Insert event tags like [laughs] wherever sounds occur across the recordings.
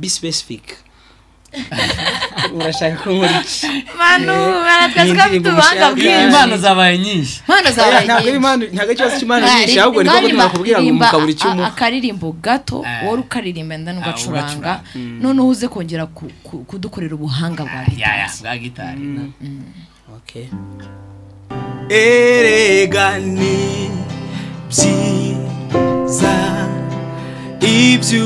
be specific. Urashaka ko nkora iki manu baratwaza ko Ni afite ubuhanga bwinshi impano zabaye nyinshi impano zabaye nyinshi ntabwo ikibazo cy'impano nyinshi ahubwo niko ririmba- gutuma kubwira ngo mukabura umuha akaririmbo gato wowe ukaririmba ndani ugacuranga noneho uze kongera ku- ku- kudukorera ubuhanga bwa gitari bwa gitari Okay. erega ni byiza ibyo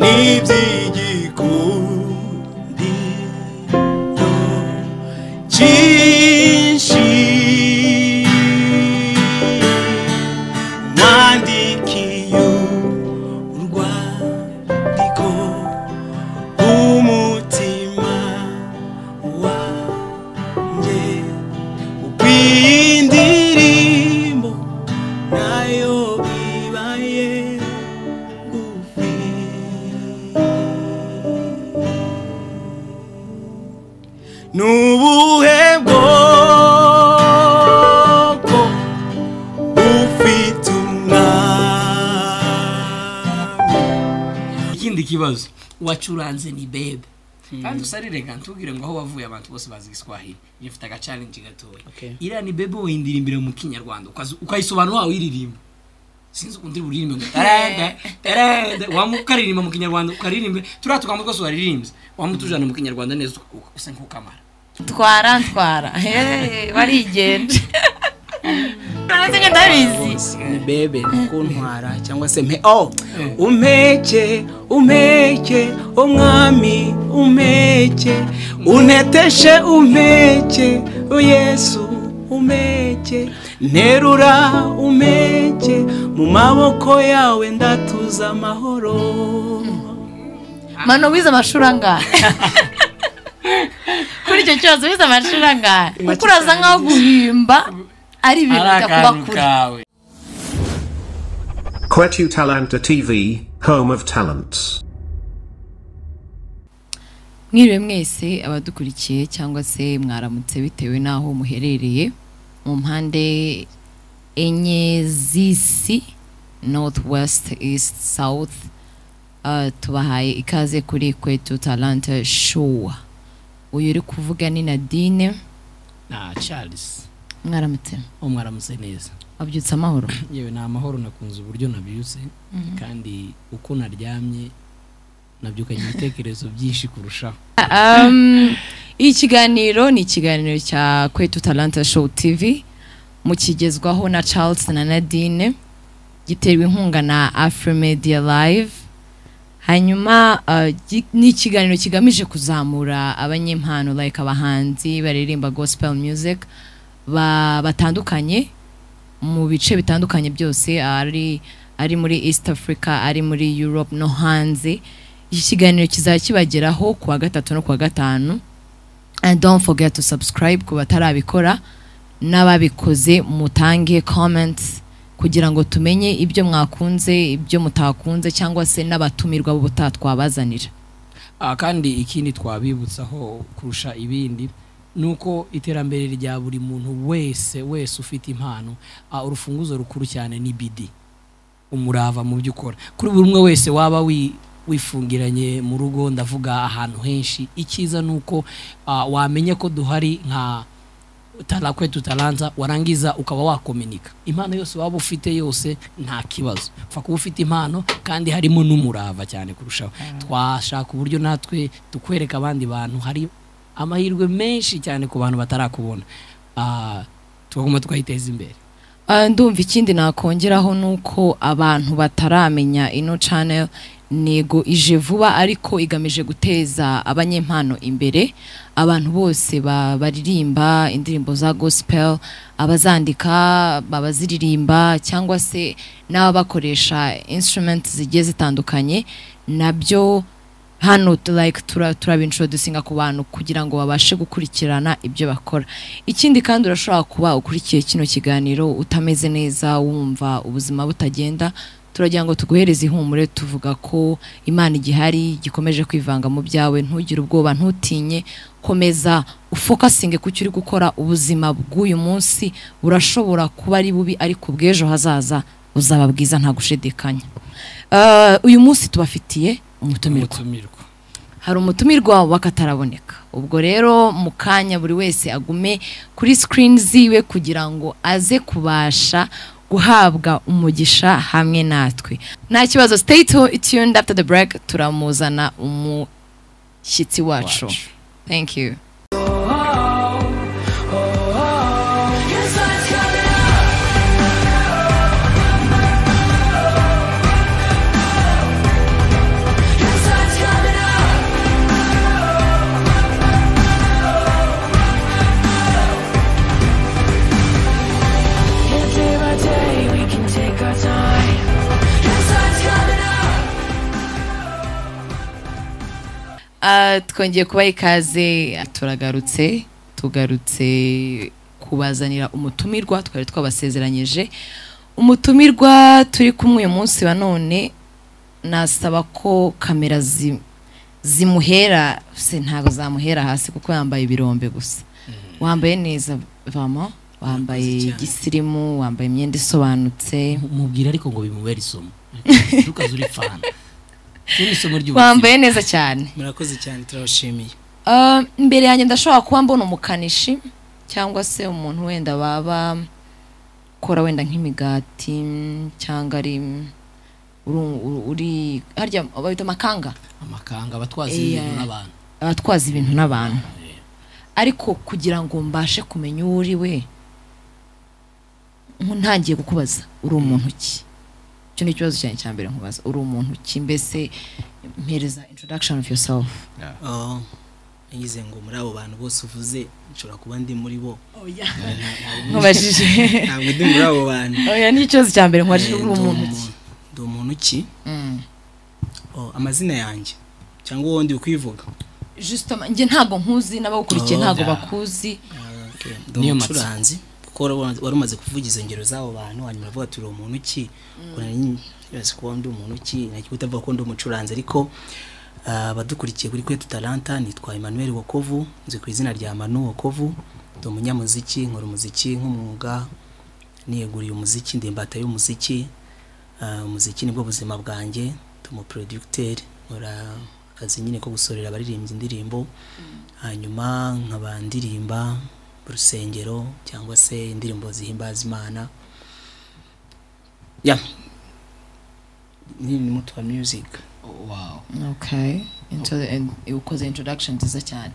Leaves the cool. Wacuranze ni bebe kandi usarirega ntubwire ngo aho wavuye abantu bose bazi igiswahili gifite agacalenji gatoya. Iriya ni bebe windirimbira mu kinyarwanda. Ukayisobanura wawiririmba sinzi ukuntu uri buririmbe ngo tarende tarende. Wamukaririmba mu kinyarwanda ukaririmbe turiya tugambo twose waririmbye. Wamutujana mu kinyarwanda neza usa nk'ukamara. Twara ntwara Hey, warigenda se ndabizi ni bebe kuntwara cyangwa se mpe oh umpeke umpeke umwami umpeke uneteshe umpeke o yesu umpeke nterura umpeke mu maboko yawe ndatuza amahoro. Mano wize amashuri angahe? [laughs] Kuri icyo kibazo wize amashuri angahe? Kuko uraza nkaho guhimba. Ari ibintu ari bijya kuba akantu kure kawe Quetu Talanta TV, home of talents. mwiriwe mwese abadukurikiye cyangwa se mwaramutse bitewe n'aho muherereye mu mpande enye z'isi north west east south uh, tubahaye ikaze kuri kwetu talanta show. Uyu uri kuvuga ni nadine? Na charles. Mwaramutse. Uwo mwaramutse neza. Wabyutse amahoro. [clears throat] Yewe ni amahoro nakunze uburyo nabyutse. Kandi uko naryamye nabyukanye ibitekerezo byinshi kurushaho. Um, [clears throat] iyi kiganiro ni ikiganiro cya kwetu talanta show tv mukigezwaho na charles na nadine giterwa inkunga na afromedia live. Hanyuma uh, ni ikiganiro kigamije kuzamura abanyempano like abahanzi baririmba gospel music. Batandukanye mu bice bitandukanye byose ari ari muri east africa ari muri europe no hanze. Iki kiganiro kizaba kibageraho ku wa gatatu no ku wa gatanu. And don't forget to subscribe ku batarabikora n'ababikoze mutange comments kugira ngo tumenye ibyo mwakunze ibyo mutakunze cyangwa se n'abatumirwa b'ubutaha twabazanira Ah, kandi ikindi twabibutsaho kurusha ibindi ni uko iterambere rya buri muntu wese wese ufite impano urufunguzo rukuru cyane ni bidi. Umurava mu byo ukora. Kuri buri umwe wese waba wi- wifungiranye mu rugo ndavuga ahantu henshi. Icyiza ni uko wamenya ko duhari nka tara kwetu taranza warangiza ukaba wakominika. Impano yose waba ufite yose nta kibazo. Upfa kuba ufite impano kandi harimo n'umurava cyane kurushaho. Twashaka uburyo natwe tukwereka abandi bantu hari amahirwe menshi cyane ku bantu batarakubona. Ah, tugomba twayiteza imbere. Ah, ndumva ikindi nakongeraho ni uko abantu bataramenya ino channel nego ije vuba ariko igamije guteza abanyempano imbere. Abantu bose ba- baririmba indirimbo za gospel abazandika abaziririmba cyangwa se n'ababakoresha instrument zigiye zitandukanye na byo hano like tura turabintroducinga ku bantu kugira ngo babashe gukurikirana ibyo bakora. Ikindi kandi urashobora kuba ukurikiye kino kiganiro utameze neza wumva ubuzima butagenda turagira ngo tuguhereze ihumure tuvuga ko imana igihari gikomeje kwivanga mu byawe ntugire ubwoba ntutinye komeza ufokasinge ku cyo uri gukora ubuzima bw'uyu munsi burashobora kuba ari bubi ariko bw'ejo hazaza uzaba bwiza nta gushidikanya Ah, uyu munsi tubafitiye umutumirwa. Hari umutumirwa w'akataraboneka. Ubwo rero mu kanya buri wese agume kuri screen ziwe kugira ngo aze kubasha guhabwa umugisha hamwe natwe. Nta kibazo. Stay tu- tuned after the break. Turamuzana umushyitsi Wacu. thank you. Twongeye kubaha ikaze. Turagarutse tugarutse kubazanira umutumirwa twari twabasezeranyije. Umutumirwa turi kumwe uyu munsi wa none nasaba ko kamera zi- zimuhera. Se ntabwo zamuhera hasi kuko yambaye ibirombe gusa. Wambaye neza vama wambaye igisirimu wambaye imyenda isobanutse. Mubwira ariko ngo bimubere isomo. [laughs] Ntukaze uri fana wambaye neza cyane. Murakoze cyane turabashimiye. Imbere yanjye ndashobora kuba mbona umukanishi cyangwa se umuntu wenda waba ukora wenda nk'imigati cyangwa ari uri- harya babita amakanga? Amakanga abatwazi Eh, ibintu eh. n'abantu. abatwaza ibintu n'abantu. Ariko kugira ngo mbashe kumenya uwo uri we ntangiye kukubaza uri umuntu ki? Icyo ni ikibazo cyanjye cya mbere nkubaza uri umuntu ki mbese mpereza introduction of yourself. Oh, yagize ngo muri abo bantu bose uvuze nshobora kuba ndi muri bo. Nkubajije ntabwo ndi muri abo bantu. Oya ni ikibazo cya mbere nkubajije Eh, uri umuntu ki ndi umuntu ki? Mm. Oh, amazina yanjye. Cyangwa uwo ndi kwivuga justement njye ntabwo nkuzi n'abawukurikiye Oh, ntabwo bakuzi. Ah, matsi. umucuranzi. Kuko wari umaze kuvuga izo ngero z'abo bantu hanyuma uravuga ati uri umuntu ki? Nari nzi kuba ndi umuntu ki? Ntakiri utavuga ko ndi umucuranzi. Ariko ah, abadukurikiye kuri kwetu talanta nitwa Emmanuel Wokovu nzi ku izina rya Manu Wokovu ndi umunyamuziki nkora umuziki nk'umwuga niyeguriye umuziki ndi imbata y'umuziki Ah, umuziki ni bwo buzima bwanjye ndi umuproducteur nkora akazi nyine ko gusorera abaririmbyi indirimbo hanyuma nkaba ndirimba mu rusengero cyangwa se indirimbo zihimbaza imana ya ni mutwa music. Wow. Okay. Into the- and ukoze introduction nziza cyane.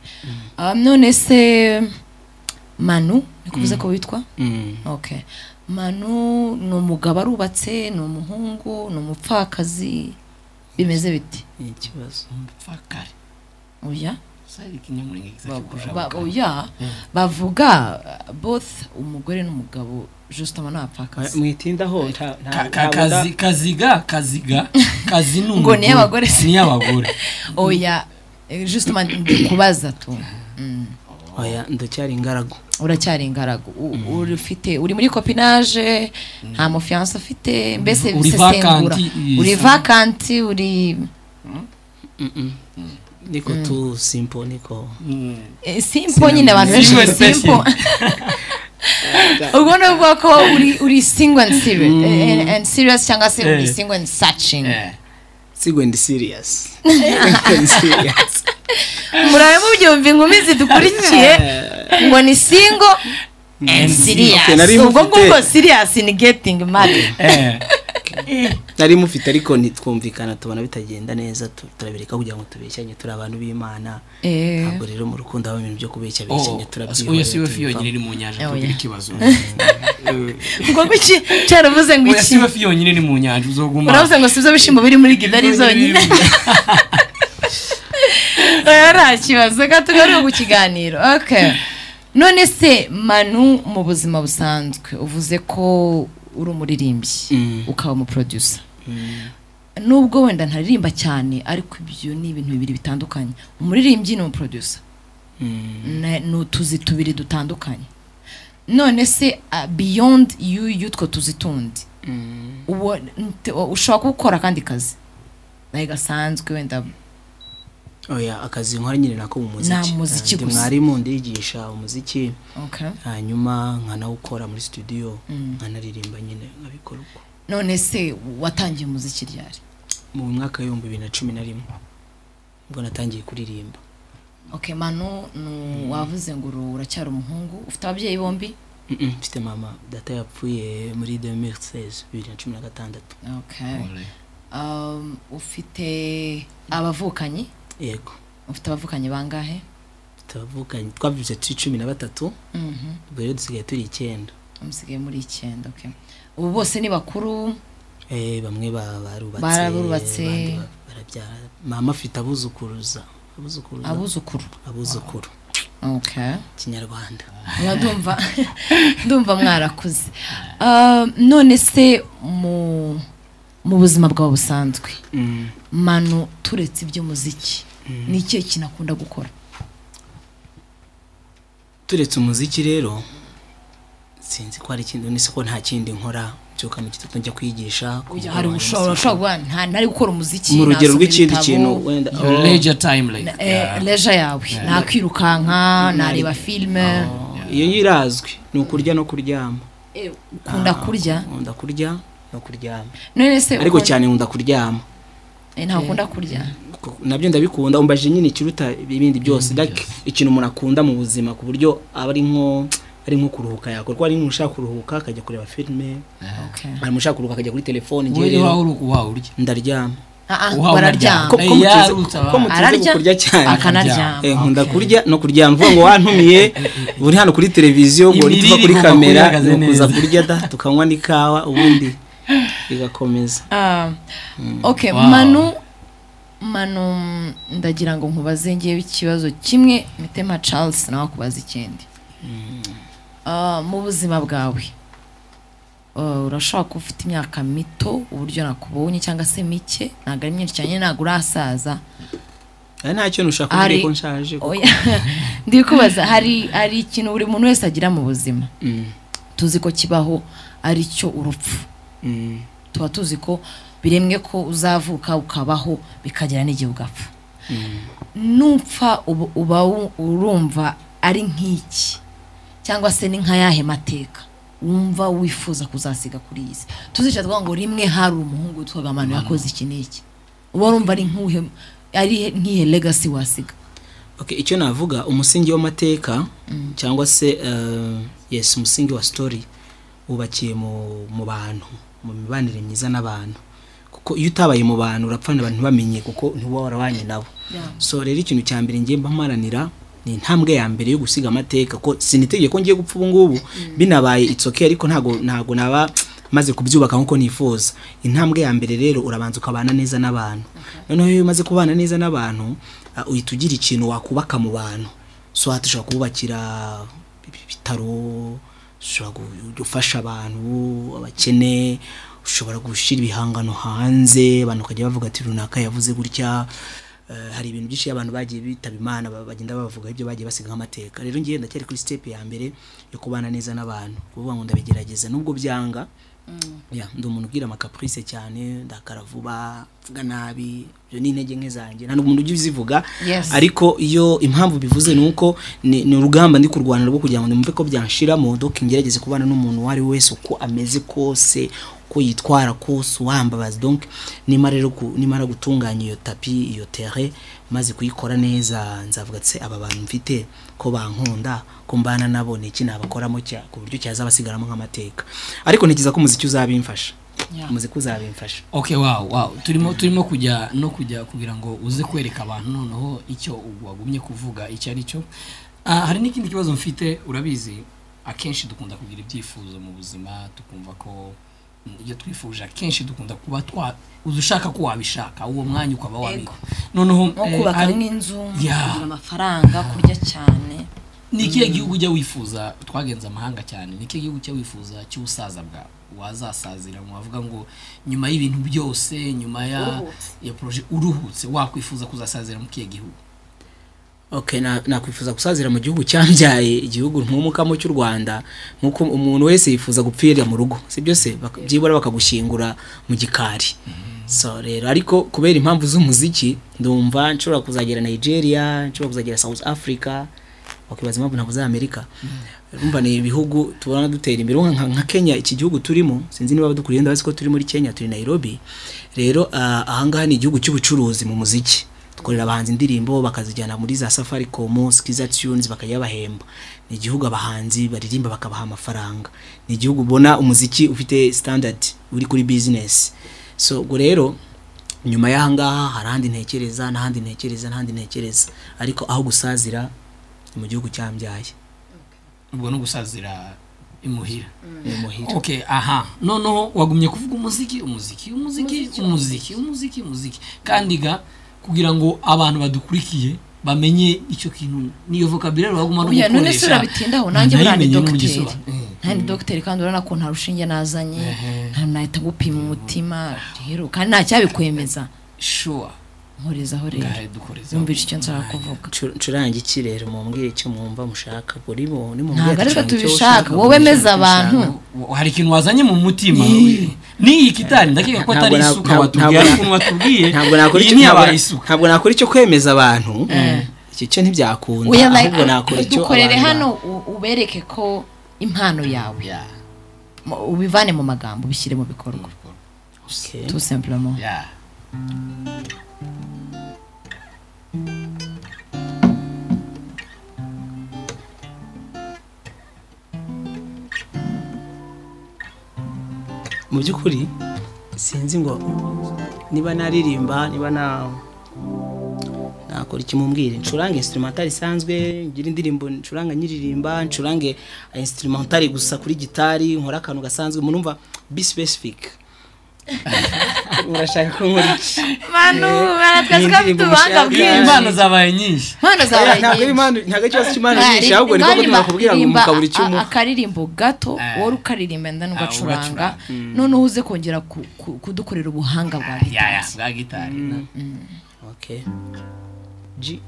Um, none se manu ni kuvuze ko witwa? Mm. okay. Manu ni umugabo arubatse ni umuhungu ni umupfakazi. Bimeze biti ni ikibazo. Umupfakari. Oya bavuga both umugore n'umugabo justement n'abapfakazi mwitindaho kaziga kaziga [laughs] kazi ni Ngo ni iy'abagore se. ni iy'abagore [laughs] oya justement ndi kubaza tu. Mm. oya ndacyari ingaragu uracyari ingaragu ufite uri muri copinage nta mufiyanse ufite mbese bisesengura. uri vakanti uri Niko tu simple niko eh, simple nyine abantu benshi simple ubwo ni ukuvuga ko uri uri single and serious. Eh, and- and serious cyangwa se uri Eh. single and searching. Single and serious. Murabe mubyumva inkumi zidukurikiye. Ngo ni single and serious. ubwo ngubwo serious ni getting married Eh. Nari mufite ariko ntitwumvikana tubona bitagenda neza tu- turabireka kugira ngo tubeshyanye turi abantu b'imana. Eh. Ntabwo rero mu rukundo habamo ibintu byo kubeshya Oh, beshyanye oya turabyihorera si we yonyine iri mu nyanja Oya. tugira ikibazo. [laughs] Ngo biki cyaravuze ngo oya iki? si we yonyine iri mu nyanja uzoguma. Uravuze ngo si byo bishimbo biri muri gidari zonyine? [laughs] Oya nta kibazo. Reka tugaruke ku kiganiro. Okay none se manu mu buzima busanzwe uvuze ko uri umuririmbyi Mm. ukaba umuproducer. Mm. nubwo wenda ntaririmba cyane ariko ibyo ni ibintu bibiri bitandukanye. Umuririmbyi ni umuproducer. Mm. Na- ni utuzi tubiri dutandukanye. None se uh, beyond you y'utwo tuzi tundi ushobora kuba ukora akandi kazi. Gasanzwe wenda oya akazi nkora nyine nako mu muziki. Nta muziki ndi gusa. mwarimu ndigisha umuziki. Okay. Hanyuma nkanawukora muri studio Mm. nkanaririmba nyine nkabikora uko. None se watangiye umuziki ryari? Mu mwaka w'ibihumbi bibiri na cumi na rimwe. Ubwo natangiye kuririmba. Okay manu nu- wavuze ngo uracyari umuhungu. Ufite ababyeyi bombi? Mfite mama. Data yapfuye muri 2016 bibiri na cumi na gatandatu. Okay. Um, ufite abavukanyi? Yego. Ufite abavukanyi bangahe? Mfite abavukanye. Twabyutse turi cumi na batatu. Mhm. ubwo rero dusigaye turi icyenda. Musigaye muri icyenda okay ubu bose ni bakuru? Eh, bamwe ba- barubatse barabyara. Mama afite abuzukuruza. Abuzukuru. Abuzukuru. Kinyarwanda. [laughs] Ndumva mwarakuze. Ah, none se mu mu buzima bwawe busanzwe. Mm. manu turetse iby'umuziki. Ni ikihe kintu akunda gukora? Turetse umuziki rero sinzi ko hari ikindi ko nta kindi nkora byuka mu gitondo njya kwigisha hari ushobora nta ntari gukora umuziki mu rugero rw'ikindi kintu wenda oh, eh, yeah. leisure yawe. Nakwirukanka nareba filime iyo yirazwi ni ukurya no kuryama. Eh, ukunda kurya? nkunda kurya. No kuryama. None se ariko cyane nkunda kuryama. Eh, ntabwo ukunda kurya Ku- na byo ndabikunda umbaje nyine ikiruta ibindi byose. Ikintu umuntu akunda mu buzima ku buryo aba ari nko ari nko kuruhuka yakora. Ari nk'umuntu ushaka kuruhuka akajya kureba filime hari umuntu ushaka kuruhuka akajya kuri telefone njyewe rero ndaryama. Ah, ah, ko Ararya, kurya cyane? Eh, nkunda kurya no kuryama. Mvuga ngo wantumiye [laughs] uri hano kuri televiziyo ngo uri tuva kuri kamera ni ukuza kurya da tukanywa n'ikawa ubundi bigakomeza Ah, okay Wow. manu manu ndagira ngo nkubaze ngewe ikibazo kimwe mitema charles nawe akubaza ikindi. Ah, mu buzima bwawe ah, urashobora kuba ufite imyaka mito uburyo nakubonye cyangwa se mike ntabwo ari myinshi cyane ntabwo urasaza. Ari nta kintu ushaka Hari- kuvuga ko nshaje kuko- Oya, [laughs] ndi kubaza hari hari ikintu buri muntu wese agira mu buzima? Mm, tuzi ko kibaho ari cyo urupfu. Tuba tuzi ko biremwe ko uzavuka ukabaho bikagera n'igihe ugapfa. Mm. nupfa uba urumva ari nk'iki? Cyangwa se ni nka yahe mateka? Wumva wifuza kuzasiga kuri iyi si? Tuzica twavuga ngo rimwe hari umuhungu witwaga amanu yakoze iki n'iki? Uba urumva ari nk'uhe ari nk'ihe legacy wasiga? Icyo navuga umusingi w'amateka cyangwa se eh, yes umusingi wa story. Wubakiye mu bantu mu mibanire myiza n'abantu. Kuko iyo utabaye mu bantu urapfa abantu ntibamenye kuko ntiba warabanye nabo so rero ikintu cya mbere ngiye mparanira ni intambwe ya mbere yo gusiga amateka ko sinitegeye ko ngiye gupfa ubu ngubu binabaye it's okay ariko ntago ntago naba maze kubyubaka nk'uko nifuza. Intambwe ya mbere rero urabanza ukabana neza n'abantu. Noneho iyo umaze kubana neza n'abantu uh, uhita ugira ikintu wakubaka mu bantu. So hati ushobora kubakira ibitaro ushobora gu- gufasha abantu abakene ushobora gushyira ibihangano hanze abantu bakajya bavuga ati runaka yavuze gutya Eh, hari ibintu byinshi abantu bagiye bitaba imana ba- bagenda bavuga ibyo bagiye basigaho amateka rero ngiye ndacyari kuri step ya mbere yo kubana neza n'abantu. Kuvuga ngo ndabigerageza nubwo byanga ya ndi umuntu ugira amakaprice cyane ndakara vuba mvuga nabi ibyo ni intege nke zanjye. Nta n'umuntu ujya uzivuga. Ariko iyo impamvu bivuze ni uko ni urugamba ndi kurwana rwo kugira ngo nimve ko byanshiramo donc ngerageze kubana n'umuntu uwo ari we wese uko ameze kose uko yitwara kose uwambabaza donc nimara gutunganya iyo tapi iyo terrain maze kuyikora neza nzavuga ati aba bantu mfite ko bankunda ko mbana nabo ni iki nabakoramo ku buryo cyazabasigaramo nk'amateka. Ariko ntekereza ko umuziki uzabimfasha. Umuziki uzabimfasha. Okay wow wow. Turimo turimo kujya no kujya kugira ngo uze kwereka abantu noneho icyo wagumye kuvuga icyo ari cyo. Ah, hari n'ikindi kibazo mfite urabizi akenshi dukunda kugira ibyifuzo mu buzima tukumva ko mm, iyo twifuje akenshi dukunda kuba twa uza ushaka ko wabishaka uwo mwanya ukaba wabika. Noneho nko eh, kubaka kugira amafaranga kurya cyane. Ni ikihe gihugu ujya wifuza twagenze amahanga cyane. Ni ikihe gihugu ujya wifuza cy'ubusaza bwawe wazasazira mu bavuga ngo nyuma y'ibintu byose nyuma ya proje uruhutse wakwifuza kuzasazira mu kihe gihugu. Okay, na nakwifuza gusazira mu gihugu cyambyaye igihugu ntumukamo cy'u Rwanda nk'uko umuntu wese yifuza gupfira mu rugo sibyo se? Byibura bakagushyingura mu gikari. So rero ariko kubera impamvu z'umuziki ndumva nshobora kuzagera Nigeria nshobora kuzagera South Africa wakibaza impamvu navuze amerika. Urumva ni ibihugu tubona dutera imbere. Nka, kenya iki gihugu turimo sinzi niba badukuriye ndabazi ko turi muri kenya turi nairobi. Rero ah, ahangaha ni igihugu cy'ubucuruzi mu muziki. Dukorera abahanzi indirimbo bakazijyana muri za safaricom skiza tunes bakajya bahemba ni igihugu abahanzi baririmba bakabaha amafaranga. Ni igihugu ubona umuziki ufite standard uri kuri business. So ubwo rero nyuma y'ahangaha hari ahandi ntekereza n'ahandi ntekereza n'ahandi ntekereza. Ariko aho gusazira ni mu gihugu cyambyaye ubwo no gusazira imuhira muhira. Okay aha. Noneho wagumye kuvuga umuziki umuziki umuziki umuziki umuziki umuziki. Kandi ga kugira ngo abantu badukurikiye bamenye icyo kintu. Niyo vocabulary waguma no oya none se gukoresha urabitindaho nanjye buriya ni ntayimenye no mu dogiteri nta ni dogiteri kandi urabona ko nta rushinge nazanye. Nta nahita gupima umutima. Rero kandi nta cyabikwemeza. Sure. Nkorezaho rero ngahe dukoreza yumvise icyo nshaka kuvuga. Ncu- ncuranga iki rero? Mumbwire icyo mwumva mushaka. Buri bo ni ntabwo ariko tubishaka. wowe meza abantu. hari ikintu wazanye mu mutima n'iyi kitari? Ndakeka ko atari isuka ntabwo- watubwiye. ariko watubwiye ntabwo nakora iyi ntiyabaye isuka. ntabwo nakora icyo kwemeza abantu. Iki cyo ntibyakunda. Ahubwo nakora icyo dukorere hano ubereke ko impano yawe Mu- ubivane mu magambo ubishyire mu bikorwa. Tout simplement. Yeah. Mu by'ukuri sinzi ngo niba naririmba niba na nakora iki mumbwire. Ncurange instrumental isanzwe ngira indirimbo ncuranga nyiririmba ncurange instrumental gusa kuri gitari nkora akantu gasanzwe munumva be specific. Murashaka ko nkora iki manu baratwaza ko afite ubuhanga bwinshi impano zabaye nyinshi impano zabaye nyinshi ntabwo ikibazo cy'impano nyinshi ahubwo niko rimba- gutuma kubwira ngo mukabura umuha akaririmbo gato wowe ukaririmba ndani Ah, ugacuranga ugacuranga. noneho uze kongera ku- ku- kudukorera ubuhanga bwa gitari bwa gitari okay G.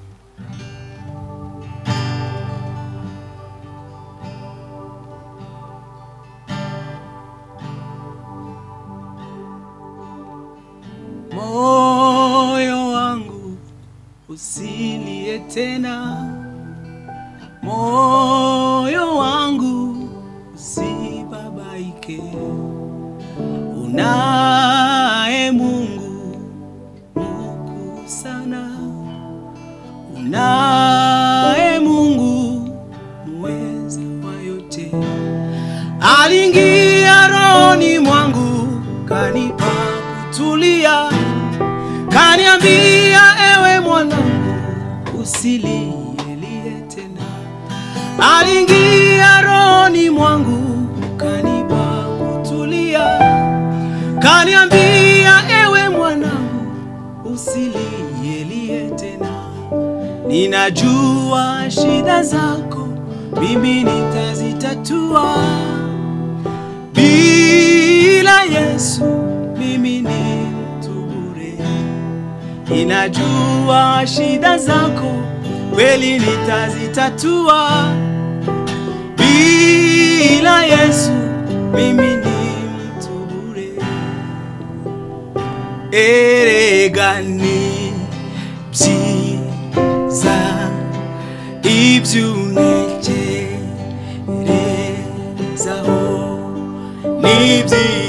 usilie tena. Moyo wangu usibabaike. Unaye aliingia rohoni mwangu kanipa kutulia. Kaniambia ewe mwanangu usilielie tena. Ninajua shida zako mimi nitazitatua. Bila yesu mimi ni mtu bure. Ninajua shida zako kweli nitazitatua bila Yesu mimi ni mtu bure. Ere gani re zaho ni byiza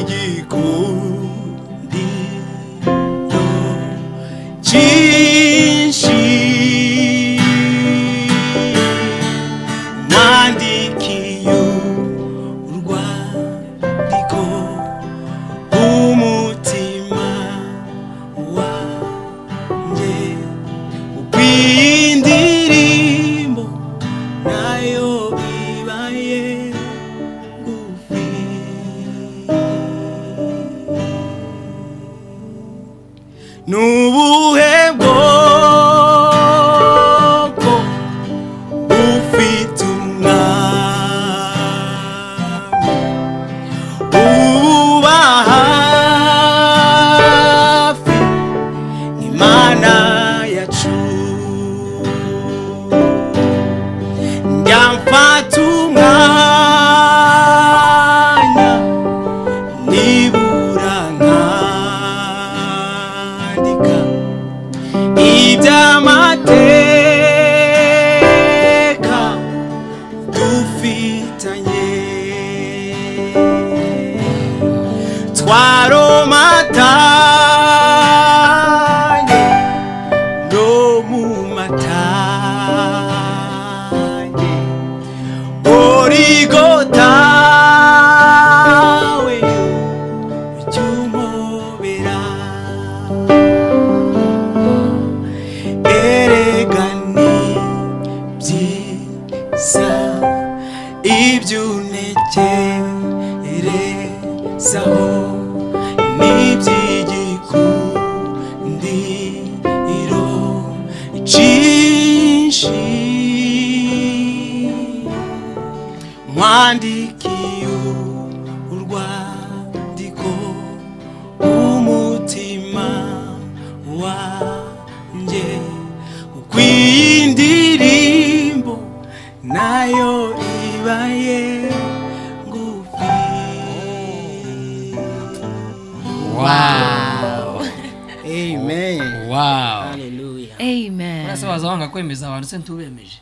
wanga kwemeza abantu se ntubemeje.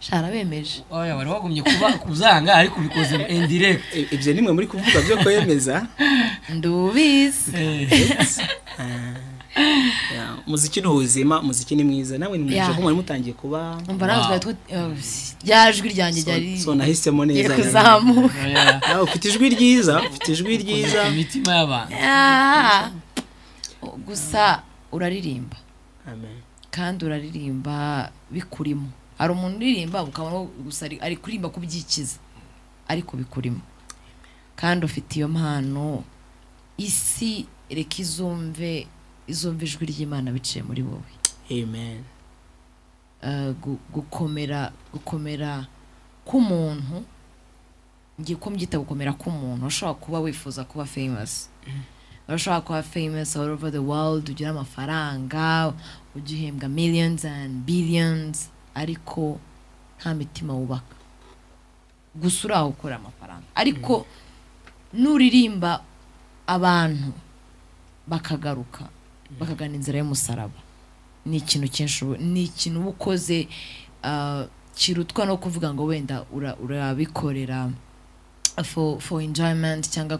Shara bemeje oya wari wagumye kuba kuzanga ariko ubikoze indirect. I- ibyo nimwe muri kuvuga byo kwemeza. [laughs] Ndubizi. Ya, umuziki ni ubuzima umuziki ni mwiza. Nawe ni mwiza. Ko mwari mutangiye kuba umva nawe twari twu rya jwi ryanjye ryari so nahisemo neza kuzamuka [laughs] ufite ijwi ryiza ufite ijwi ryiza. imitima y'abantu. Ah. gusa uraririmba. Amen. Kandi uraririmba bikurimo. Hari umuntu uririmba ukabona gusa ari- kuririmba kubyikiza ariko bikurimo. Kandi ufite iyo mpano isi reka izumve izumve ijwi ry'imana biciye muri wowe. Amen. Gu- gukomera gukomera k'umuntu ngiye ko mbyita gukomera k'umuntu ushobora kuba wifuza kuba famous. Urashobora kuba famous all over the world ugira amafaranga ujya uhembwa millions and billions ariko nta mitima wubaka. Gusa uri aho ukora amafaranga. Ariko nuririmba abantu bakagaruka bakagana inzira y'umusaraba. Ni ikintu cyinshi ni ikintu uba ukoze ah, kirutwa no kuvuga ngo wenda ura- urabikorera for, for enjoyment cyangwa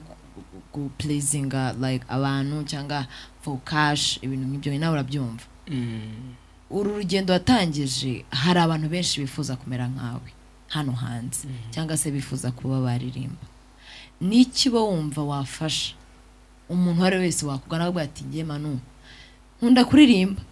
gu pleasinga like abantu cyangwa for cash ibintu nk'ibyo nawe urabyumva. Uru rugendo watangije hari abantu benshi bifuza kumera nkawe hano hanze cyangwa se bifuza kuba baririmba. N'iki uba wumva wafasha? Umuntu uwo ari we wese wakugana akavuga ati ngiye manu nkunda kuririmba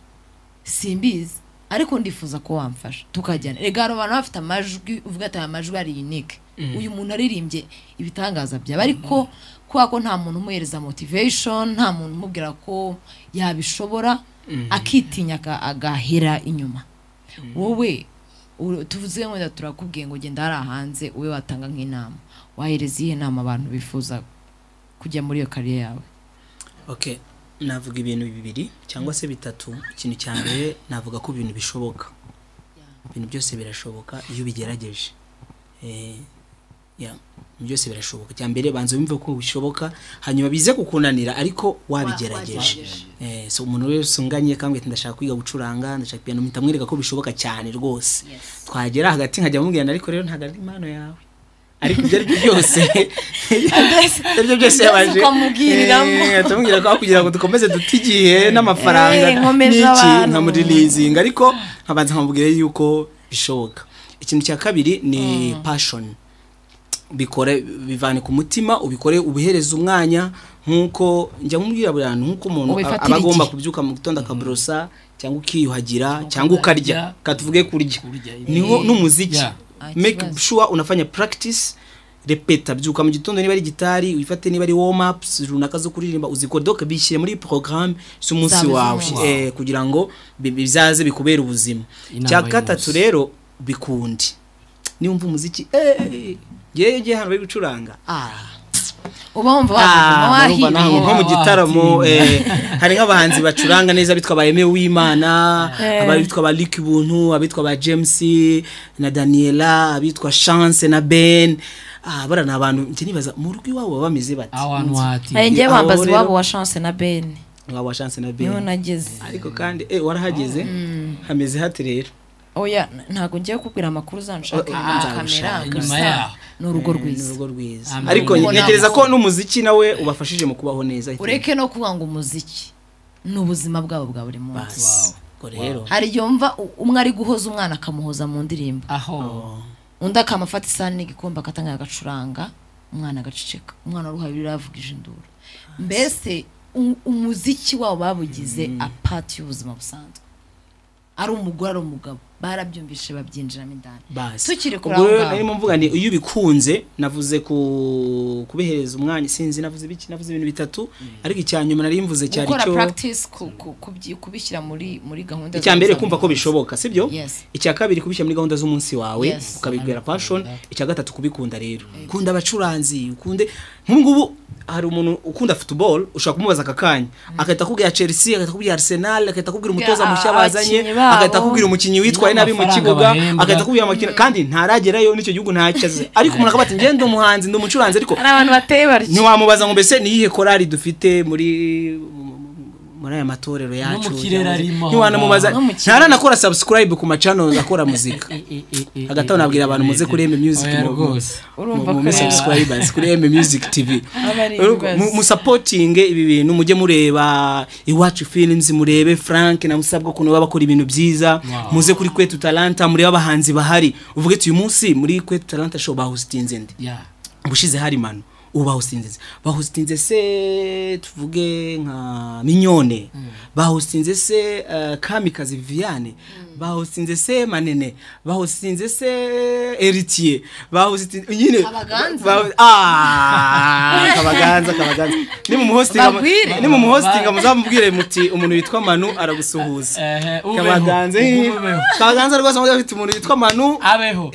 simbizi. Ariko ndifuza ko wamfasha. Tukajyana. Rega hari abantu bafite amajwi uvuga ati aya majwi ari unique. Uyu muntu aririmbye ibitangaza byaba. Ariko kubera ko nta muntu umuhereza motivation nta muntu umubwira ko yabishobora akitinya aga- agahera inyuma. Wowe u- tuvuze wenda turakubwiye ngo genda hariya hanze ube watanga nk'inama. Wahereza iyihe nama abantu bifuza kujya muri iyo kariye yawe? Okay navuga ibintu bibiri cyangwa se bitatu. Ikintu cya mbere navuga ko ibintu bishoboka. Ibintu byose birashoboka iyo ubigerageje. Eh, byose birashoboka. Cya mbere banza wumve ko bishoboka hanyuma bize kukunanira ariko wabigerageje. Eh, so umuntu wese unganye kandi ndashaka kwiga gucuranga ndashaka piano mpita mwereka ko bishoboka cyane rwose. Twagera hagati nkajya mubwira ariko rero ntabwo ari impano yawe. Ariko ibyo ari byo byose ibyo byose yabaje. Eh, atamubwira ko kugira ngo dukomeze dute igihe n'amafaranga. Eh, nkomeje n'iki? abantu. nkamurilizinga ariko nkabanza nkamubwira yuko bishoboka. Ikintu cya kabiri ni passion. Bikore bivane ku mutima ubikore ubihereza umwanya nk'uko njya nkubwira buri hantu nk'uko umuntu aba agomba kubyuka mu gitondo akaborosa cyangwa ukiyuhagira cyangwa ukarya katuvuge kurya. Niho n'umuziki. Ah, make sure unafanya practice repeta byuka mu gitondo niba ari gitari wifate niba ari warm ups runaka zo kuririmba uzikora donc bishyire muri programme z'umunsi Zawe wawe. eh, kugira ngo bi- bizaze bikubere ubuzima. Cya y'umunsi. gatatu rero bikundi. Niwumva umuziki eh. Ngewe ngiye hano bari gucuranga. Ah. Uba wumva Ah, wahiriye naho nko mu gitaramo eh, hari nk'abahanzi bacuranga neza bitwa ba Aime Uwimana Eh. abitwa ba Lick Buntu abitwa ba James na Daniela abitwa Chance na Ben. Ah bara ni abantu njye nibaza mu rugo iwabo baba bameze bati? Aho hantu hati ngewe Aho bambaza iwabo wa chance na ben. Waba Chance na ni ho Ben nageze. Ariko kandi eh warahageze? Hameze hate rero. Oya ntabwo ngiye kukubwira amakuru uzanshaka Oh, nzabishaka. kamera gusa. yaho. ni urugo rwiza. Ariko ntekereza ko- n'umuziki nawe ubafashije mu kubaho neza ureke no kuvuga ngo umuziki. Ni ubuzima bwabo bwa buri munsi. Rero. Hari igihe wumva umwe ari guhoza umwana akamuhoza mu ndirimbo. Aho. Undi akamufata isahani n'igikombe akatangira agacuranga umwana agaceceka. Umwana wari uhaye ravugije induru mbese umuziki wabo babugize apati y'ubuzima busanzwe. Ari umugore ari umugabo. Barabyumvishe babyinjiramo indani. Tukiri kuri aho rero ngaho. narimo mvuga ni iyo ubikunze navuze ku kubihereza umwanya sinzi navuze biki navuze ibintu bitatu ariko icya nyuma nari mvuze cyari gukora cyo practice ku- kubyi- kubishyira muri muri gahunda icya mbere kumva ko bishoboka sibyo? Icya kabiri kubishyira muri gahunda z'umunsi wawe ukabibwira passion icya gatatu kubikunda rero. Ukunda abacuranzi ukunde nk'ubu hari umuntu ukunda football ushobora kumubaza aka kanya. Agahita akubwira Chelsea agahita akubwira Arsenal agahita akubwira umutoza mushya bazanye agahita akubwira umukinnyi witwaye nabi mu kibuga akubwira amakina kandi ntaragerayo n'icyo gihugu ntacyaze [laughs] ariko umuntu akavuga ati njye ndi umuhanzi ndi umucuranzi ariko hari abantu bateye barya ntiwamubaza ngo mbese ni iyihe korali dufite muri muri aya matorero yacu ntiwanamubaza ntaranakora subscribe ku macano akora muzika. [laughs] Hagati aho nabwira abantu muze kuri M Music Oya, mu- subscribers kuri M Music [laughs] TV mu- musapotinge ibi bintu mujye mureba iwacu films murebe frank na musabwa ukuntu baba bakora ibintu byiza. Muze kuri kwetu talanta murebe abahanzi bahari. Uvuge ati uyu munsi muri kwetu talanta show bahositinze ndi. Ubushize hari mano ubu bahositinze se bahositinze se tuvuge nka minyone bahositinze se uh, kamikazi viviane bahositinze se manene? Bahositinze se eritiye bahositinze nyine Kabaganza. Ah kabaganza kabaganza. Ni mu muhostinga ni mu muhostinga muzamubwire muti umuntu witwa manu aragusuhuza. Kabaganza ubeho. kabaganza rwose mujya bafite umuntu witwa manu. Abeho.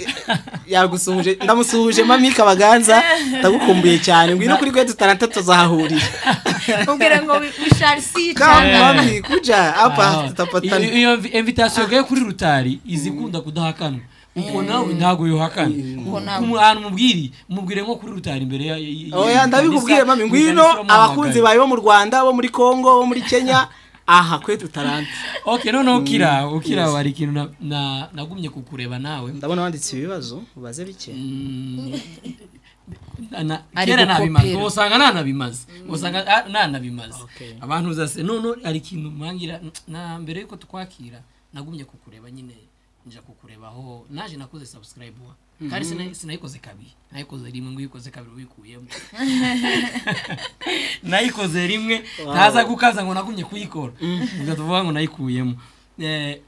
Yagusuhuje ndamusuhuje mami kabaganza. Ndagukumbuye cyane. Ngwino kuri kwetu talanta tuzahahurira. [laughs] ngo kuja tutapatana. Iyo invitation gaye kuri rutari? Izikunda kudahakana uko nawe ntago yohakana umuntu ahantu mubwiri mubwire nko kuri rutari imbere ya- ya- ya- oya ndabikubwiye mami ngwino abakunzi bawe bo mu rwanda bo muri kongo bo muri kenya. Aha kwetu talanta okay noneho ukira ukira wari ikintu na- na- nagumye kukureba nawe. Ndabona wanditse ibibazo ubaze bike. Mm, kera nabimaze. Gukopera. usanga nanabimaze. Usanga ah, nanabimaze abantu uzase none hari ikintu mwangira na mbere yuko tukwakira nagumye kukureba nyine nja kukurebaho naje nakoze subscribe wa kandi sina- sinayikoze kabiri. Nayikoze rimwe ngo uyikoze kabiri uyikuyemo [laughs] nayikoze rimwe ntaza gukaza ngo nagumye kuyikora. Ubwo tuvuga ngo nayikuyemo.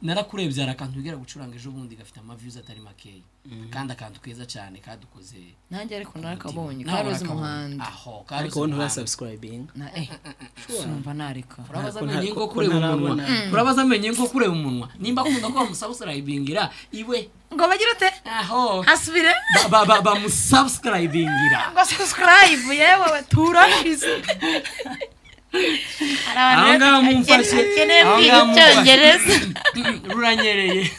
Narakurebye hari akantu wigera gucuranga ejo bundi gafite amaviews atari makeya kandi akantu keza cyane kadukoze nanjye ariko narakabonye. karoze umuhanda aho ariko wowe eh [laughs] sumva nareka. Urabaza amenye ko kureba umunwa nimba akunda ko bamusubscribingira iwe. Ngo bagira ute? Aho. Hasubire? Ba- ba- ba- bamusubscribingira. Ngo subscribe yewe turashize [laughs] aho ngaho mumfashe ruranyereye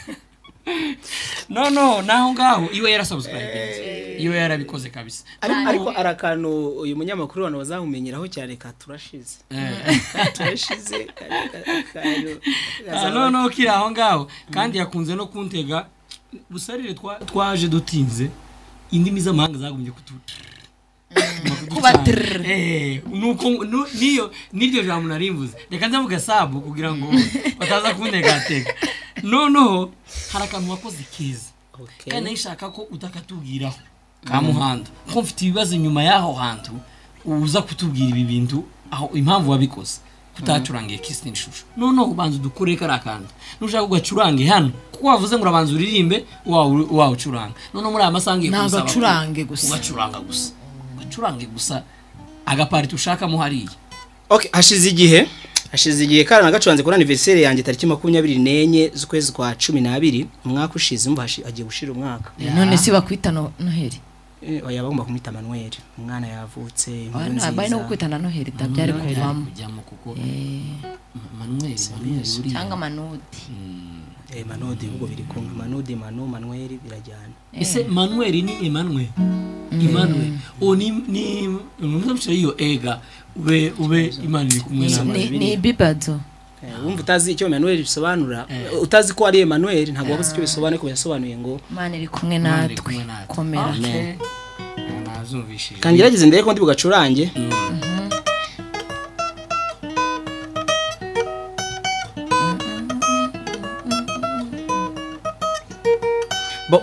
no no naho ngaho iwe yarasubscribinze iwe yarabikoze kabisa ariko ariko hari akantu uyu munyamakuru abantu bazamumenyeraho cyane [laughs] ka turashize Eh. Ka turashize Ah, no no kiri aho ngaho. Kandi yakunze no kuntega busarire twa- twaje dutinze indimi z'amahanga zagumye kutu kuba trrr. Eh, niyo niryo jambo narimvuze reka mvuga sabu kugira ngo [laughs] bataza kuntegatega noneho hari akantu wakoze keza kandi nayishaka ko utakatubwiraho ka muhanda ko mfite ibibazo inyuma y'aho hantu uza kutubwira ibi bintu aho impamvu wabikoze. Kutacurangiye kisitini shusho noneho ubanza udukure kariya kantu. Nushaka ugacurange hano kuko wavuze ngo urabanza uririmbe wawu- wawucuranga. Noneho muri aya masaha ngiye Ntabwo acurange gusa. ugacuranga gusa. Ugacurange gusa agapariti ushakamo hariya. Okay hashize igihe hashize igihe kandi nagacuranze kuri anniversaire yanjye tariki makumyabiri n'enye z'ukwezi kwa cumi n'abiri umwaka ushize hashi- hagiye gushira umwaka. None si bakwita no- noheli Eh, oya bagomba kumwita manuel. Umwana yavutse inkuru bari no nziza. gukwita na noheli da byari kuvamo. Eh, cyangwa manudi. Eh, manodi ubwo biri kumwe. Manodi manu manuel birajyana. Ese manuel ni emmanuel? Emmanuel. O ni ni ntumushyira iyo ega. Ube ube imana iri kumwe nawe ni ni bibado Eh, wumva utazi icyo manuel bisobanura. Utazi ko ari manuel ntabwo wabuze icyo bisobanuye ko yasobanuye ngo imana iri kumwe natwe. komera. Okay. nazumvishije kandi gerageze ndebe ko ndi bugacurange.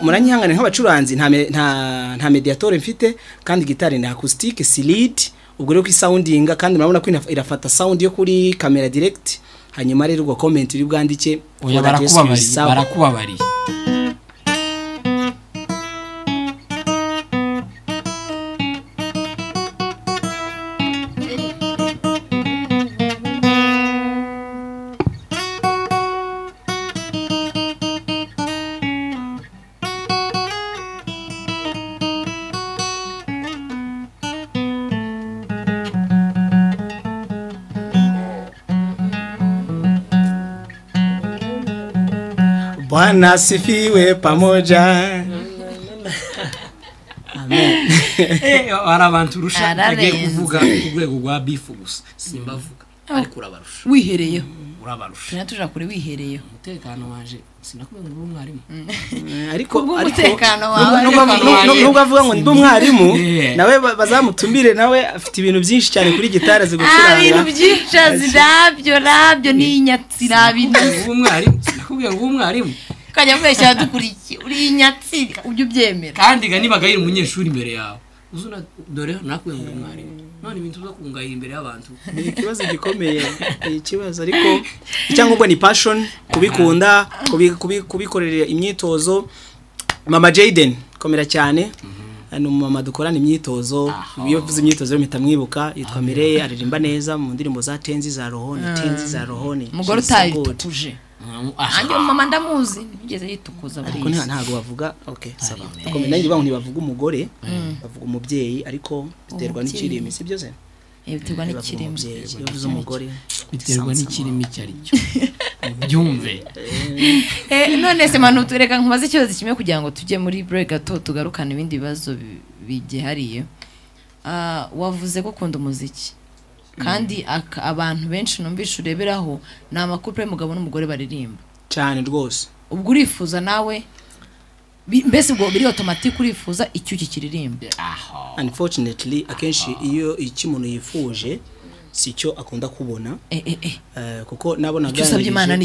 Muranyihangane nk'abacuranzi nta me- nta nta mediatore mfite kandi gitari ni acoustic silid ubwo rero kwisawundinga kandi murabona ko irafata sound yo kuri camera direct hanyuma rero ubwo comment uri bwandike barakubabariye. Bwana sifiwe pamoja. Amen. [laughs] Eh, agiye kuvuga ku rwego rwa bifu gusa. Simbavuga ariko urabarusha. Wihereyeho urabarusha. Tuja kure wihereyeho umutekano waje sinakubwira ngo uri umwarimu. Eh, ariko umutekano wawe. nubwo- avuga ngo ndi umwarimu nawe ba- bazamutumire nawe afite ibintu byinshi cyane kuri gitari ah ibintu byinshi azidabyo rabyo ni inyatsi rabintu umwarimu. Sinakubwira ngo umwarimu ukajya kubeshya abadukurikiye uri inyatsi ujya ubyemera. Kandi ga nibaga yiri umunyeshuri imbere yawe. Uzuna dore nakubwira ngo uri umwarimu none ibintu uza kungahira imbere y'abantu. Ni ikibazo gikomeye. Ni ikibazo. Ariko icyangombwa ni passion. Kubikunda kubi- kubi- kubikorera imyitozo. Mama Jaden komera cyane. Ni umumama dukorana imyitozo. Iyo uvuze imyitozo rero mpita mwibuka. Yitwa Mireye aririmba neza mu ndirimbo za tenzi za rohoni tenzi za rohoni. Umugore She's nanjye mama ndamuzi. Ntibigeze yitukuza ariko ntabwo bavuga nanjye ngo ntibavuga umugore bavuga umubyeyi ariko biterwa n'ikirimi sibyo se? Eh, biterwa n'ikirimo umubyeyi iyo uvuze umugore. biterwa n'ikirimi icyo ari cyo. Byumve Eh, none se manu tureka nkubaze ikibazo kimwe kugira ngo tujye muri break gato tugarukane ibindi bibazo bi- bigihariye. Ah, wavuze ko ukunda umuziki. Kandi abantu benshi numvisha ureberaho ni amakupure y'umugabo n'umugore baririmba. Cyane rwose. Ubwo urifuza nawe? Mbese ubwo biri otomatike urifuza icyo uki kiririmba unfortunately akenshi iyo icyo umuntu yifuje si cyo akunda kubona. Eh, eh, eh. kuko nabona icyo usabye imana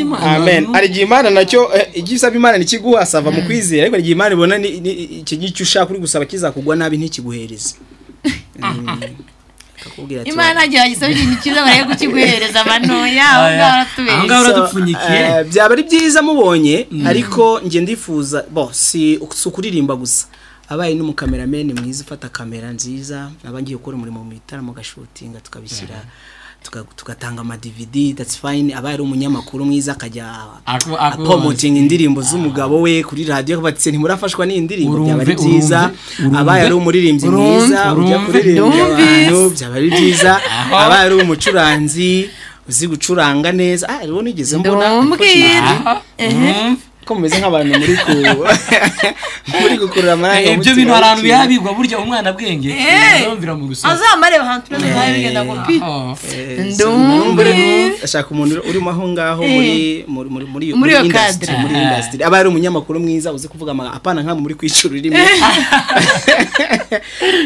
Imana. amen. hari igihe imana na cyo icyo usabye imana nikiguha asava mu kwizera. Ariko hari igihe imana ibona icyo ngicyo ushaka uri gusaba kizakugwa nabi ntikiguhereze. [laughs] Mm. Imana ntagira gisaba ikintu cyiza baraye kukiguhereza abanoya [laughs] aho ngaho aho aratubeshya ngaho So, uradupfunyikiye eh, byaba ari byiza mubonye ariko njye ndifuza bo si ukuririmba gusa. Abaye n'umukamerameni mwiza ufata kamera nziza ngiye gukora umurimo mu bitaramo gashutinga tukabishyira tuka- tugatanga ama DVD that's fine. Abaye ari umunyamakuru mwiza akajya apromoting indirimbo z'umugabo we kuri radio batse ntimurafashwa n'iyi ndirimbo byaba ari byiza. abaye ari umuririmbyi mwiza ujya kuririmbira abantu byaba ari byiza. Abaye ari umucuranzi uzi gucuranga neza. Ah rero nigeze mbona. Ko mumeze nk'abantu muri ku [laughs] muri gukurura Eh, amarangamutima ibyo bintu hari ahantu y'ikintu. biyabigwa burya umwana bwenge. Eh. azumvira mu rusaku azamareba ahantu tureze nkaho bigenda ngo pi. Eh, Ndumva. so, numva rero ashaka umuntu urimo aho ngaho muri muri muri muri Muri iyo industry, muri industry. Aba ari umunyamakuru mwiza uzi kuvuga amagambo apana nkamwe muri kwicura ururimi.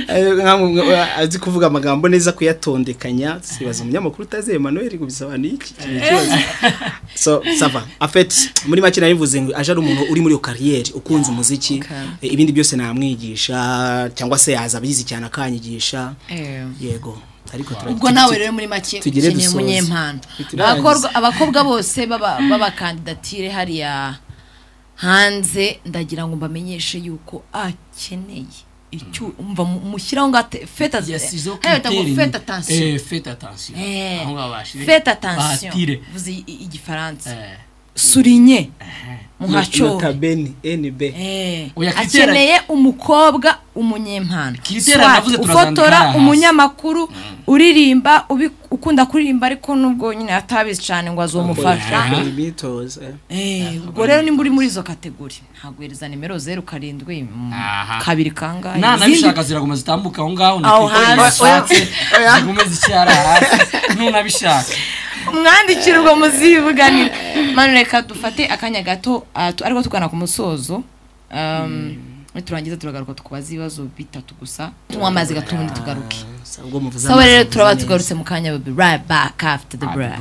Eh, [laughs] azi kuvuga amagambo neza kuyatondekanya. Sibaza umunyamakuru utazi Emmanuel ngo bisobanuye iki? Ni ikibazo. so sava. Afet muri make nabivuze ngo aje ari umuntu uri muri iyo kariyeri ukunze umuziki eh, ibindi byose namwigisha cyangwa se yaza abizi cyane akanyigisha. Yego ariko tura- ubwo nawe rero muri make Tugire ukeneye dusoze. umunyempano. Abakobwa- bose baba- b'abakandidatire hariya hanze ndagira ngo mbamenyeshe yuko akeneye icyo umva mu- mushyiraho ngo ate- feta Eh, eh, Eh, aho ngaho bashire fete attention. Bahatire. Vuze igifaransa. Eh, surinye eh. nb Eh, akeneye umukobwa umunyempano. Ufotora umunyamakuru uririmba ubi- ukunda kuririmba ariko nubwo nyine atabizi cyane ngo azomufasha eh. Eh, ubwo rero nimba uri muri izo kategori. Ntaguhereza nimero zeru karindwi mm, kabiri kangahe? Nta Izindi- nabishaka ziraguma zitambuka aho ngaho Aho nakwikorera hanze. ishatse zigume zicyara hasi. Ntunabishaka mwandikira ubwo muzivuganira manu reka dufate akanya gato ah, ariko tugana ku musozo. Um, niturangiza turagaruka tukubaza ibibazo bitatu gusa. Tunywa amazi gato ubundi tugaruke. Muvuze sawa rero turaba tugarutse mu kanya be right back after the break.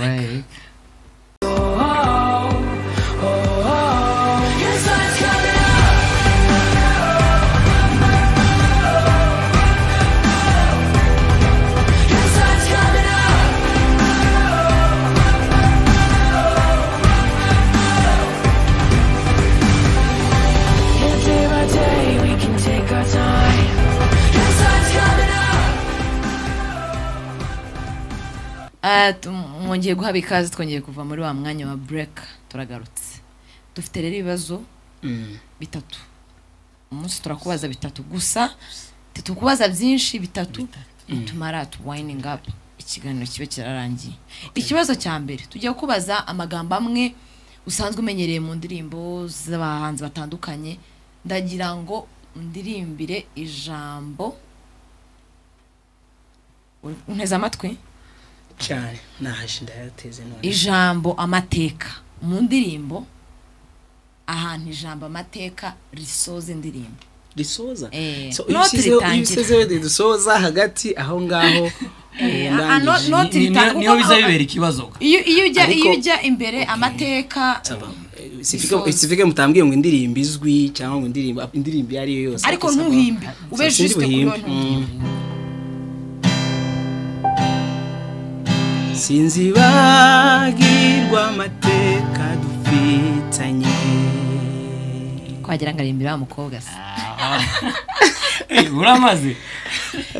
Mwongeye guhaba ikaze twongeye kuva muri wa mwanya wa break turagarutse. Dufite rero ibibazo Mm. bitatu. Umunsi turakubaza bitatu gusa tukubaza byinshi bitatu nitumara tu winding up ikiganiro kibe kirarangiye. Ikibazo cya mbere tujya kubaza amagambo amwe usanzwe umenyereye mu ndirimbo z'abahanzi batandukanye ndagira ngo ndirimbire ijambo unteze amatwi. Cyane. Naje ndayateze none. Ijambo amateka. Mu ndirimbo ahantu ijambo amateka risoza indirimbo. Risoza? Eh, iyo ritangira. usizeho ridusoza hagati aho ngaho [laughs] Eh, ah, ni ho biza bibera ikibazo. iyo ujya imbere amateka. Eh, sifike mutambwiye ngo indirimbo izwi cyangwa ngo indirimbo indirimbo iyo ari yo yose. Ariko ntuhimbe. Ube buhimbe. iyo ntuhimbe Mm. sinzibagirwa amateka dufitanye. Twagira ngo arimbere wa mukobwa se. Uramaze.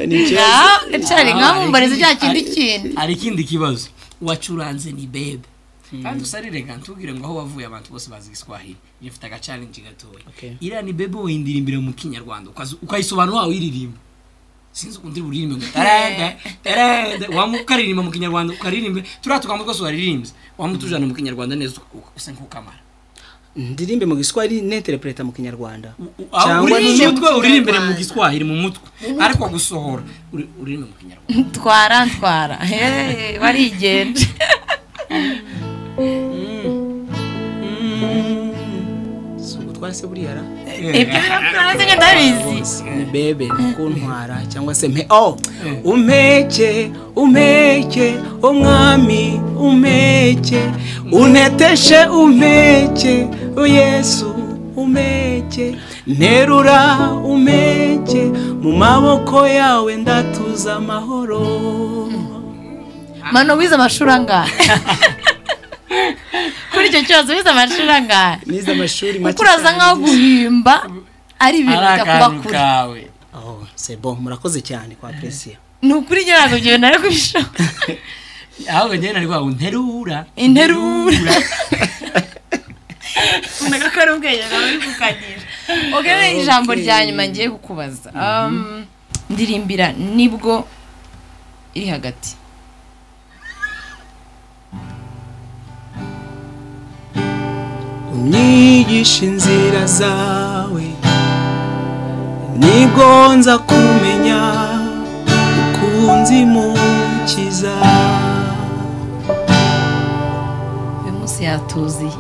Ni ikibazo ncari nkamumbariza cya kindi kindi hari ikindi kibazo. Wacuranze ni bebe kandi usarire ntubwire ngo aho wavuye abantu bose bazi igiswahili gifite agacalenji gatoya. Iriya ni bebe windirimbira mu kinyarwanda. Ukayisobanura wawe sinzi ukundi buririmbe ngo [laughs] tarende tarende waba ukaririmba mu kinyarwanda ukaririmbe. Turiya tugambo twose waririmbye. Waba utujana mu kinyarwanda neza usa nk'ukamara. Ndirimbe mu giswahili neterepureta mu kinyarwanda. Aho Cyangwa uri mu mutwe uririmbire mu giswahili mu mutwe. Ariko gusohora. Uri- uririmbe mu kinyarwanda. Ntwara ntwara Hey, barigenda [laughs] si ugutwara se buriya ra ibyo birakuranze nka ndabizi ni bebe kuntwara cyangwa se mpe oh umpeke umpeke umwami umpeke unteteshe umpeke o yesu umpeke nterura umpeke mu maboko yawe ndatuza amahoro. Mano wize amashuri angahe [laughs] kuri icyo cyose wize amashuri angahe? Nize amashuri make kuko uraza nkaho guhimba ari ibintu bitakuba kure kawe. Oh c'est bon murakoze cyane kwa presiya ni ukuri njye ntabwo bintu nari kubishobora [laughs] ahubwo njyewe nari kuvuga ngo nterura interura. [laughs] unaga ko ari ubwenge nawe uri kukagira rero ijambo rya nyuma ngiye kukubaza. Um, ndirimbira ni bwo iri hagati. Unyigisha inzira zawe. Nibwo nza kumenya ukunzi mukiza uyu munsi yatuziye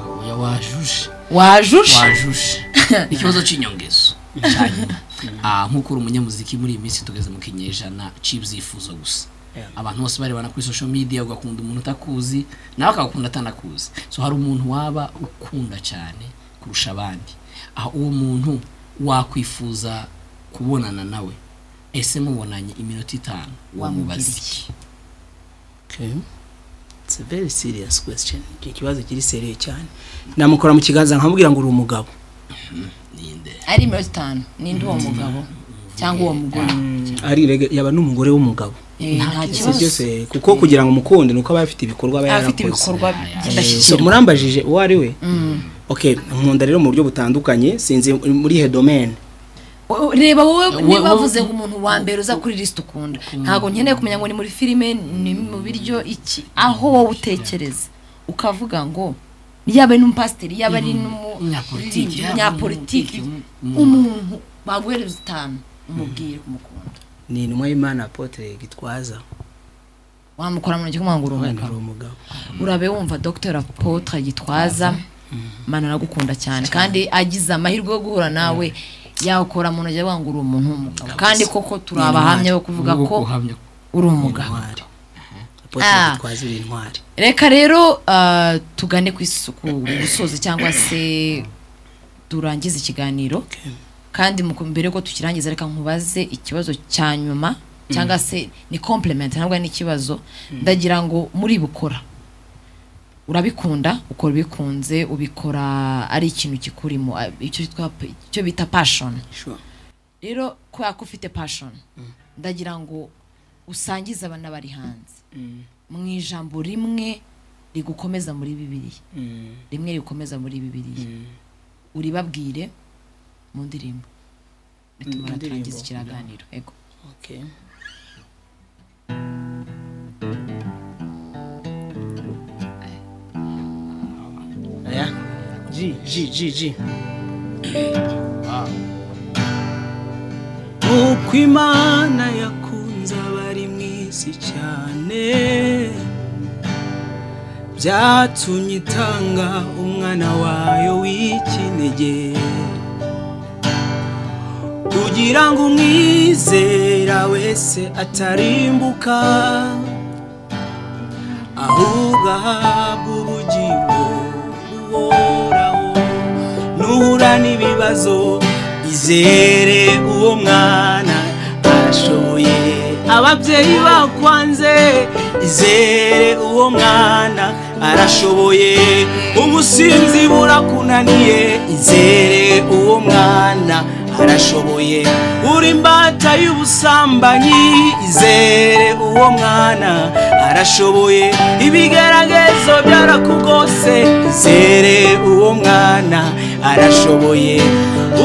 wajuje wajushe. Wajuje [laughs] ikibazo cy'inyongezo. Cyanyuma [laughs] Ah, nk'uko uri umunyamuziki muri iyi minsi tugeze mu kinyejana cy'ibyifuzo gusa. Abantu bose barebana kuri social media ugakunda umuntu utakuzi nawe akagukunda atanakuzi. So hari umuntu waba ukunda cyane kurusha abandi. Aho uwo muntu wakwifuza kubonana nawe. Ese mubonanye iminota itanu? Wamubaza iki. It's a very serious question. Iki kibazo kiri seriye cyane. Namukora mu kiganza nkamubwira ngo uri umugabo. ninde? Ari iminota itanu. Ninde uwo mugabo? Cyangwa uwo mugore. Ari rege yaba n'umugore w'umugabo. Eh, nta kibazo. byose kuko kugira ngo umukunde nuko aba afite ibikorwa aba yarakoze. Eh, murambajije uwo ari we? Nkunda rero mu buryo butandukanye sinzi muri he domaine. O- reba wowe niba bavuze ngo umuntu wa mbere uza kuri lisite ukunda. Ntabwo nkeneye kumenya ngo ni muri filime ni mu biryo iki? Aho wowe utekereza. Ukavuga ngo yaba ari n'umupasiteri yaba ari n'umunyapolitiki umuntu baguhereza itanu umubwire kumukunda. Ni intumwa y'Imana Apotre Gitwaza. wamukora mu ntoki kumubwira ngo uri Wenda umugabo uri umugabo. urabe wumva dr apotre gitwaza. Mana aragukunda cyane. Kandi agize amahirwe yo guhura nawe. Yakora mu ntoki ngo uri umuntu w'umugabo. Kandi koko turi abahamya bo kuvuga ko uri umugabo. Ah. Reka rero ah, tugane ku isuku gusoza cyangwa se turangize ikiganiro. Kandi mbere ko tukirangiza reka nkubaze ikibazo cya nyuma cyangwa se ni compliment ntabwo ari n'ikibazo. Ndagira ngo muri bukora urabikunda ukora ubikunze ubikora ari ikintu kikurimo icyo bita Sure. rero kubera ko ufite passion ndagira ngo usangize abana bari hanze. Mm. mu ijambo rimwe rigukomeza muri bibiliya. Mm. rimwe rigukomeza muri bibiliya. Mm. uribabwire mu ndirimbo ndirimbo. turangiza ikiraganiro ego Okay. Aya. G G G G. Uko Imana yakunze abari mu isi cyane byatumye itanga umwana wayo w'ikinege kugira ngo umwizera wese atarimbuka ahubwo ahabwe ubugingo buhoraho nuhura n'ibibazo izere uwo mwana arashoboye. Ababyeyi bakwanze izere uwo mwana arashoboye. Ubusinzi burakunaniye izere uwo mwana arashoboye. Uri imbata y'ubusambanyi izere uwo mwana arashoboye. Ibigeragezo byarakugose izere uwo mwana arashoboye.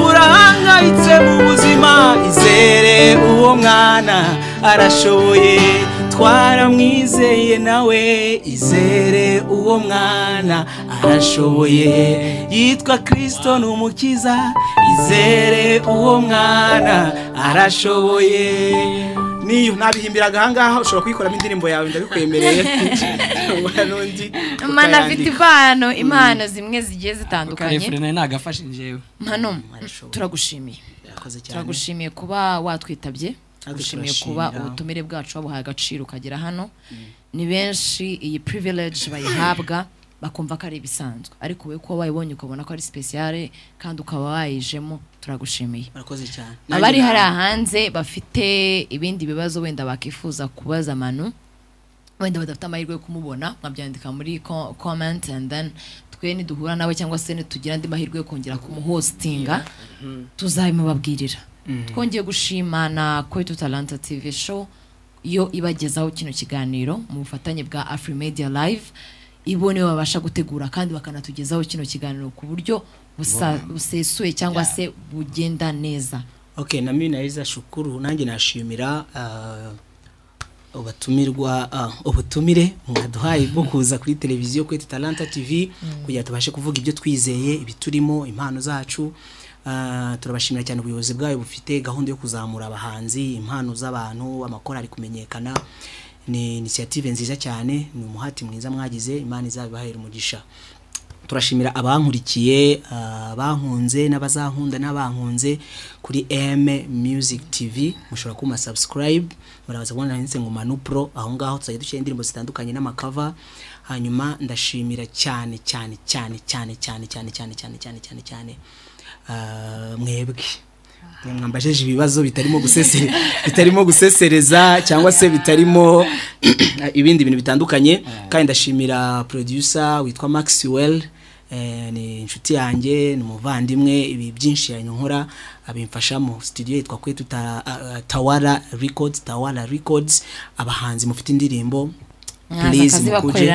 Urahangayitse mu buzima izere uwo mwana arashoboye. Twaramwizeye nawe izere uwo mwana arashoboye. Yitwa kirisito ni umukiza izere uwo mwana arashoboye. Niyo nabihimbiraga ahangaha ushobora kuyikoramo indirimbo yawe ndabikwemereye. [laughs] N'undi mana afite impano impano zimwe zigiye zitandukanye. Efurene nagafashe njyewe. Mpano turagushimiye. Turagushimiye kuba watwitabye. Turagushimiye kuba ubutumire bwacu wabuhaye agaciro ukagera hano. Ni benshi iyi privilege bayihabwa bakumva ko ari ibisanzwe. Ariko wowe kuba wayibonye ukabona ko ari speciale kandi ukaba wayijemo turagushimiye. Murakoze cyane. Abari hariya hanze bafite ibindi bibazo wenda bakifuza kubaza manu wenda badafite amahirwe yo kumubona mwabyandika muri co- comment and then twe niduhura nawe cyangwa se nitugira andi mahirwe yo kongera kumuhostinga tuzabimubabwirira. Twongeye gushima na kwetu talanta tv show. Yo ibagezaho kino kiganiro mu bufatanye bwa afrimedia live. Ibo nibo babasha gutegura kandi bakanatugezaho kino kiganiro ku buryo busesuye cyangwa se bugenda neza. Okay na mimi naweza shukuru. Nanjye nashimira ah, ubatumirwa ah, ubutumire mwaduhaye bwo kuza kuri televiziyo kwetu talanta tv kugira tubashe kuvuga ibyo twizeye ibiturimo impano zacu. Turabashimira cyane ubuyobozi bwayo bufite gahunda yo kuzamura abahanzi impano z'abantu amakora ari kumenyekana. Ni inisiyative nziza cyane ni umuhati mwiza mwagize imana izabibahera umugisha. Turashimira abankurikiye ah, abankunze n'abazankunda n'abankunze kuri M Music TV mushobora kuma subscribe murabaza kubona handitse ngo Manu Pro? Aho ngaho tuzajya dushyira indirimbo zitandukanye n'amakava hanyuma ndashimira cyane cyane cyane cyane cyane cyane cyane cyane cyane cyane cyane ah, mwebwe Mwe mwambajije ibibazo bitarimo gusesere bitarimo gusesereza cyangwa se bitarimo ibindi bintu bitandukanye kandi ndashimira producer witwa Maxwell eh, ni inshuti yanjye ni umuvandimwe ibi byinshi yankora abimfashamo studio yitwa kwetu ta, uh, Tawara Records Tawara Records abahanzi mufite indirimbo please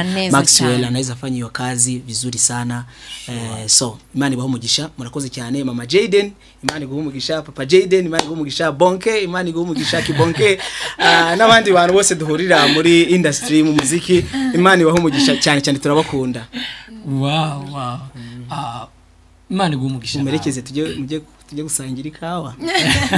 neza Maxwell anaweza fanya hiyo kazi vizuri sana. Eh, so imani guha umugisha murakoze cyane mama Jaden imani guha umugisha papa Jaden imani guha umugisha Bonke imani guha umugisha Kibonke. [laughs] Uh, n'abandi bantu bose duhurira muri industry mu muziki. Imani guha umugisha cyane cyane turabakunda. Wow wow. Ah, imani guha umugisha umerekeze tujye mujye tujye gusangira ikawa.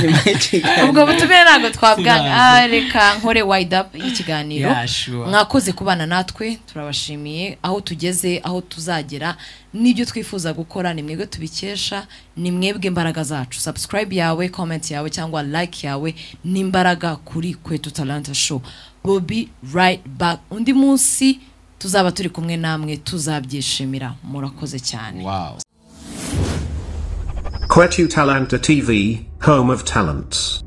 [laughs] Ubwo butumire ntabwo twabwanga Sinazi. Ah, reka nkore wide up y'ikiganiro. Yeah, sure. mwakoze kubana natwe turabashimiye. Aho tugeze aho tuzagera n'ibyo twifuza gukora ni mwebwe tubikesha ni mwebwe imbaraga zacu. Subscribe yawe comment yawe cyangwa like yawe ni imbaraga kuri kwetu talanta show. Bobi right back. Undi munsi tuzaba turi kumwe namwe tuzabyishimira. Murakoze cyane. Kwetu Talanta TV, home of talents.